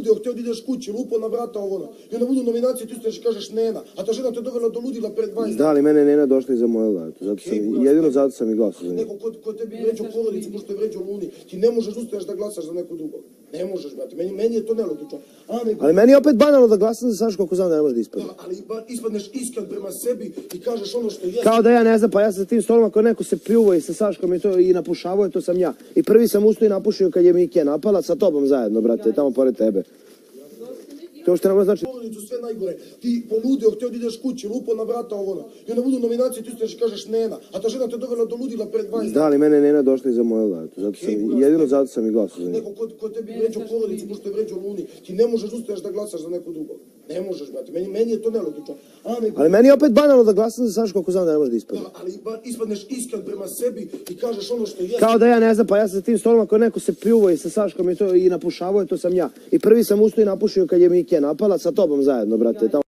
Ludio, htio da ideš kući, lupo na vrata ovo. I onda budu nominacije, ti ustaš i kažeš nena. A ta žena te dovela do ludila pred 20 Da, ali mene Nena došla iza moje lajte. Zato sam, jedino zato sam i glasao za nju. Neko ko, ko tebi vređao porodicu, ko što je vređao Luni, ti ne možeš ustaješ da glasaš za neko drugog. Ne možeš, brate, meni, meni je to nelogično. A nego, Ali meni je opet banalno da glasam za Sašku ako znam da ne može da ispadne. ali ba- ispadneš iskren prema sebi i kažeš ono što je. Kao da ja ne znam, pa ja sa tim stolom ako neko se pljuva i sa Saškom i, to, i napušavao, to sam ja. I prvi sam usto i napušio kad je Mikija napala sa tobom zajedno, brate, tamo pored tebe. To što nam znači... porodicu sve najgore. Ti poludio, htio da ideš kući, lupo na vrata ovo ono. I onda budu nominacije, ti ustaš i kažeš nena. A ta žena te dovela do ludila pred 20 Da, ali mene Nena došla iza moje lajte. Zato sam, jedino zato sam i glasao za nju. Neko ko, ko tebi vređao porodicu, ko što je vređao Luni, ti ne možeš ustaješ da glasaš za neko drugog. Ne možeš, brate, meni, meni je to nelogično. A nego, Ali meni je opet banalno da glasam za Sašku ako znam da ne može da ispadne. ali ba- ispadneš iskren prema sebi i kažeš ono što je. Kao da ja ne znam, pa ja sa tim stolom ako neko se pljuva i sa Saškom i, to, i napušavao, to sam ja. I prvi sam usto i napušio kad je Mikija napala sa tobom zajedno, brate, tamo